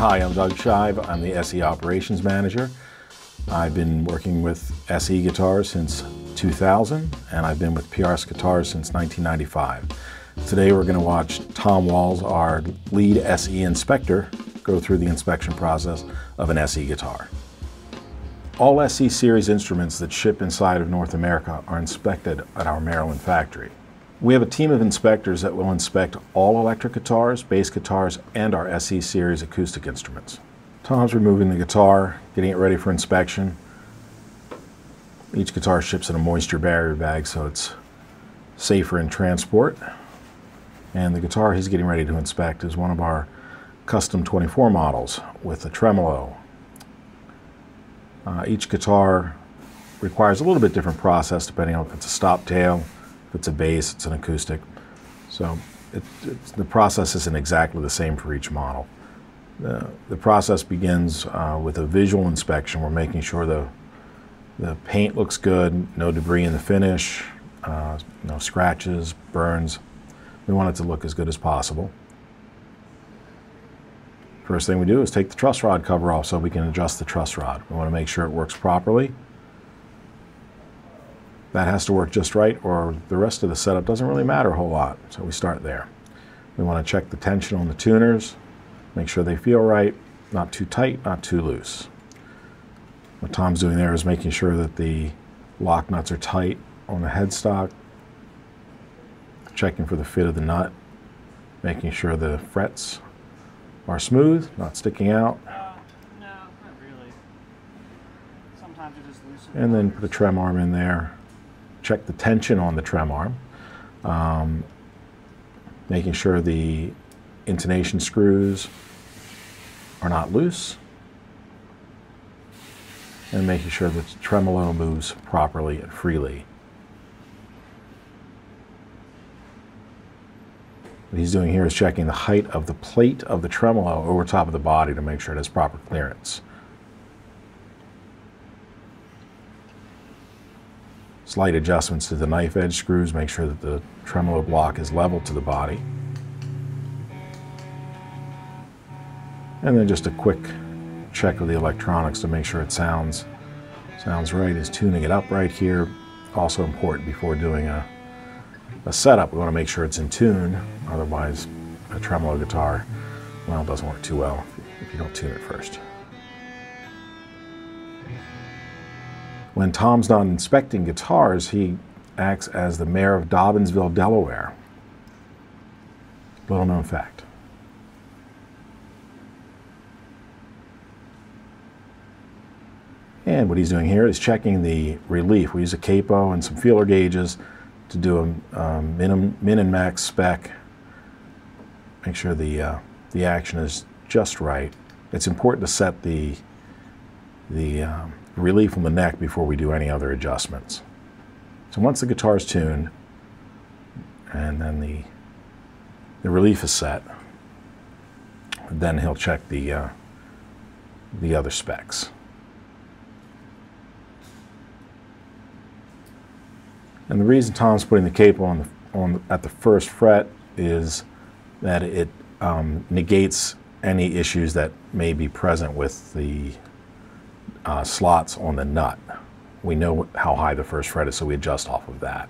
Hi, I'm Doug Shive. I'm the SE Operations Manager. I've been working with SE Guitars since 2000, and I've been with PRS Guitars since 1995. Today we're going to watch Tom Walls, our lead SE inspector, go through the inspection process of an SE guitar. All SE series instruments that ship inside of North America are inspected at our Maryland factory. We have a team of inspectors that will inspect all electric guitars, bass guitars, and our SE series acoustic instruments. Tom's removing the guitar, getting it ready for inspection. Each guitar ships in a moisture barrier bag so it's safer in transport. And the guitar he's getting ready to inspect is one of our custom 24 models with a tremolo. Uh, each guitar requires a little bit different process depending on if it's a stop tail, if it's a bass, it's an acoustic. So it, the process isn't exactly the same for each model. The, the process begins uh, with a visual inspection. We're making sure the, the paint looks good, no debris in the finish, uh, no scratches, burns. We want it to look as good as possible. First thing we do is take the truss rod cover off so we can adjust the truss rod. We want to make sure it works properly. That has to work just right or the rest of the setup doesn't really matter a whole lot. So we start there. We want to check the tension on the tuners, make sure they feel right, not too tight, not too loose. What Tom's doing there is making sure that the lock nuts are tight on the headstock, checking for the fit of the nut, making sure the frets are smooth, not sticking out. Uh, no, not really. Sometimes it just. And then put a trem arm in there check the tension on the trem arm, um, making sure the intonation screws are not loose, and making sure that the tremolo moves properly and freely. What he's doing here is checking the height of the plate of the tremolo over top of the body to make sure it has proper clearance. Slight adjustments to the knife edge screws, make sure that the tremolo block is level to the body. And then just a quick check of the electronics to make sure it sounds sounds right is tuning it up right here. Also important before doing a, a setup, we want to make sure it's in tune, otherwise a tremolo guitar, well, doesn't work too well if you don't tune it first. When Tom's not inspecting guitars, he acts as the mayor of Dobbinsville, Delaware. Little known fact. And what he's doing here is checking the relief. We use a capo and some feeler gauges to do a um, min, min and max spec. Make sure the, uh, the action is just right. It's important to set the, the um, relief on the neck before we do any other adjustments. So once the guitar is tuned and then the, the relief is set, then he'll check the, uh, the other specs. And the reason Tom's putting the capo on the, on the, at the first fret is that it um, negates any issues that may be present with the uh, slots on the nut. We know how high the first fret is, so we adjust off of that.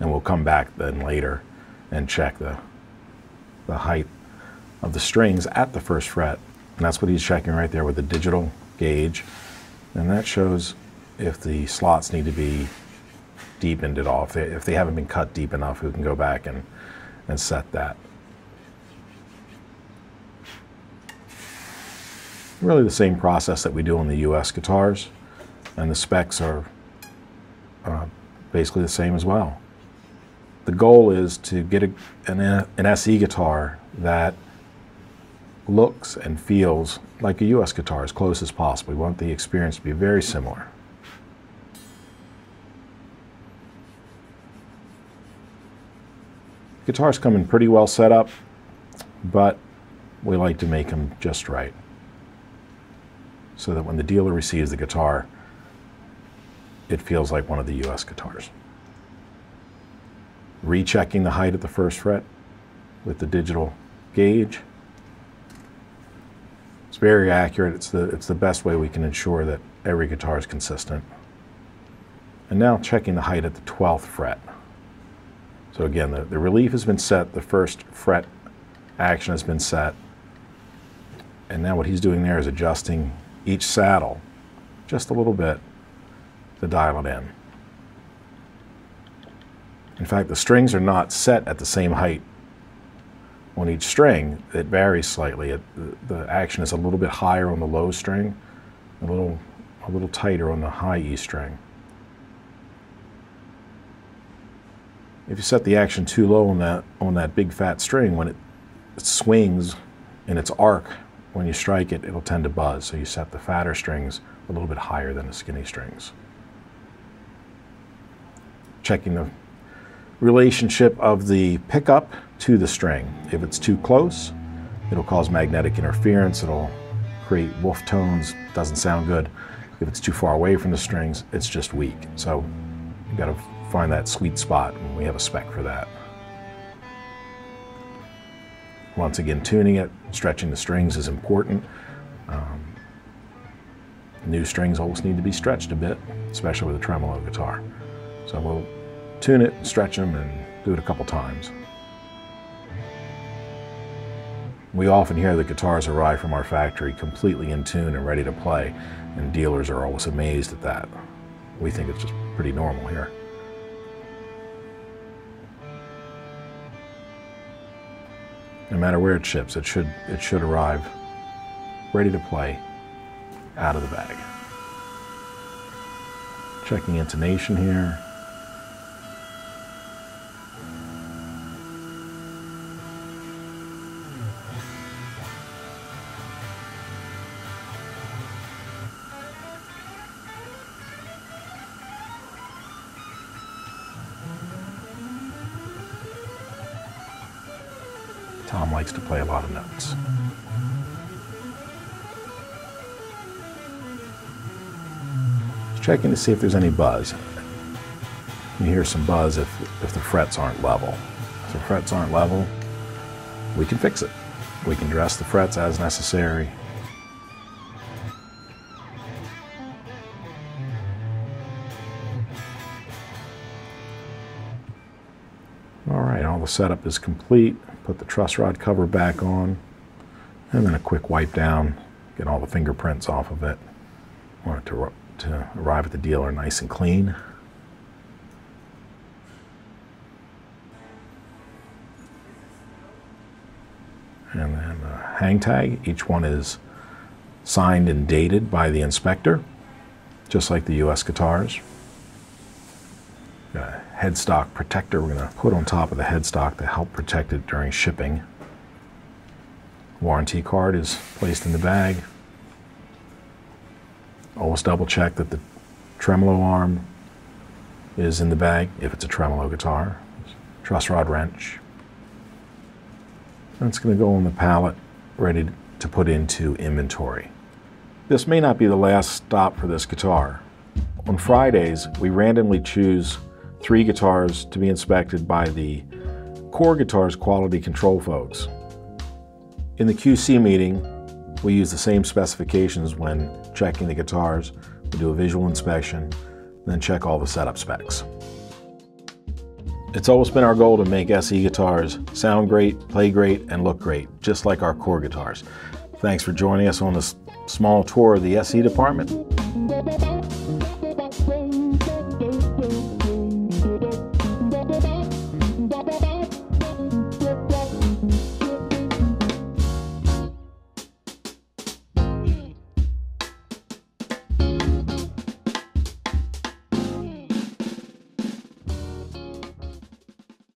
And we'll come back then later and check the, the height of the strings at the first fret. And that's what he's checking right there with the digital gauge. And that shows if the slots need to be deepened at all. If they, if they haven't been cut deep enough, we can go back and, and set that. Really the same process that we do on the US guitars, and the specs are uh, basically the same as well. The goal is to get a, an, an SE guitar that looks and feels like a US guitar as close as possible. We want the experience to be very similar. Guitars come in pretty well set up, but we like to make them just right so that when the dealer receives the guitar, it feels like one of the US guitars. Rechecking the height at the first fret with the digital gauge. It's very accurate. It's the, it's the best way we can ensure that every guitar is consistent. And now checking the height at the 12th fret. So again, the, the relief has been set, the first fret action has been set. And now what he's doing there is adjusting each saddle just a little bit to dial it in. In fact, the strings are not set at the same height on each string. It varies slightly. It, the, action is a little bit higher on the low string, a little, a little tighter on the high E string. If you set the action too low on that, on that big fat string, when it, it swings in its arc, when you strike it, it'll tend to buzz. So you set the fatter strings a little bit higher than the skinny strings. Checking the relationship of the pickup to the string. If it's too close, it'll cause magnetic interference. It'll create wolf tones, doesn't sound good. If it's too far away from the strings, it's just weak. So you gotta find that sweet spot, and we have a spec for that. Once again, tuning it, stretching the strings is important. Um, new strings always need to be stretched a bit, especially with a tremolo guitar. So we'll tune it, stretch them, and do it a couple times. We often hear that guitars arrive from our factory completely in tune and ready to play, and dealers are always amazed at that. We think it's just pretty normal here. No matter where it ships, it should, it should arrive ready to play out of the bag. Checking intonation here. Tom likes to play a lot of notes. Just checking to see if there's any buzz. You hear some buzz if, if the frets aren't level. If the frets aren't level, we can fix it. We can dress the frets as necessary. All right, all the setup is complete put the truss rod cover back on, and then a quick wipe down, get all the fingerprints off of it. Want it to, to arrive at the dealer nice and clean. And then a hang tag. Each one is signed and dated by the inspector, just like the U.S. guitars headstock protector we're going to put on top of the headstock to help protect it during shipping. Warranty card is placed in the bag. Always double check that the tremolo arm is in the bag if it's a tremolo guitar. Truss rod wrench. And it's going to go on the pallet ready to put into inventory. This may not be the last stop for this guitar. On Fridays, we randomly choose three guitars to be inspected by the Core Guitars quality control folks. In the QC meeting, we use the same specifications when checking the guitars. We do a visual inspection, then check all the setup specs. It's always been our goal to make SE guitars sound great, play great, and look great, just like our core guitars. Thanks for joining us on this small tour of the SE department.